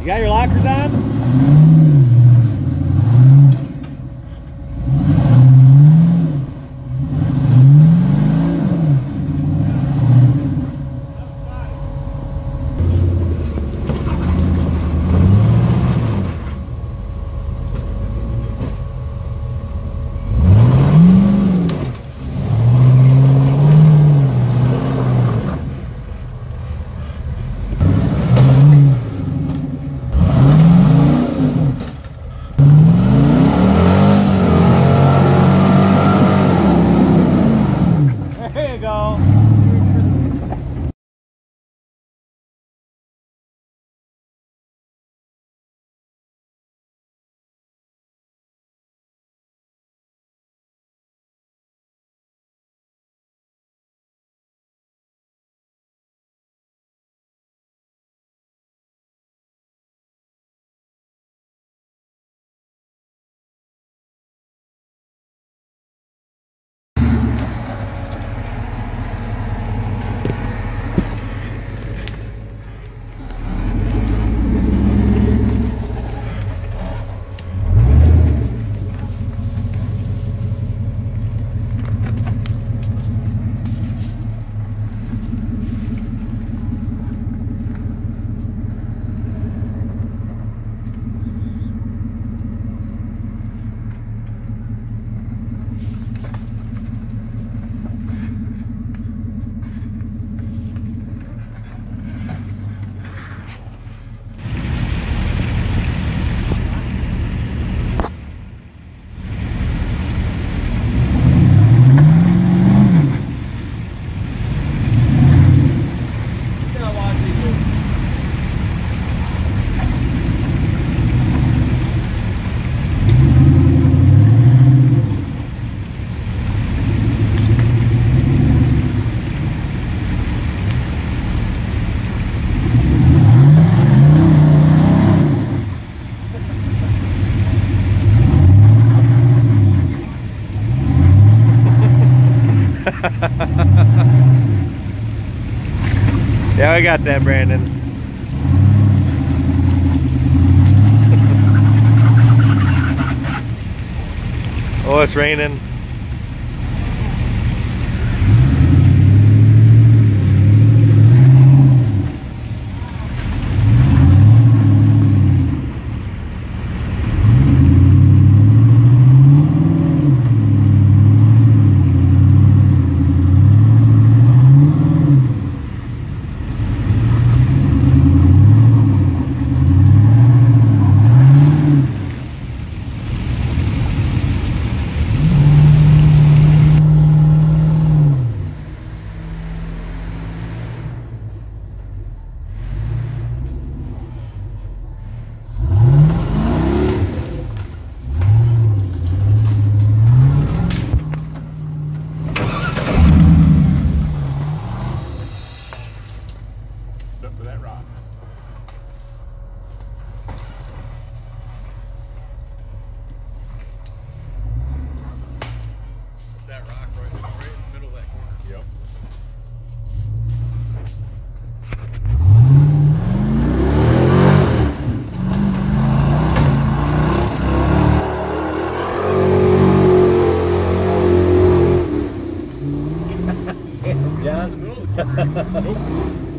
You got your lockers on? Yeah, we got that, Brandon. oh, it's raining. Except for that rock. That rock right, right in the middle of that corner. Yep. John? In the middle of the corner. Nope.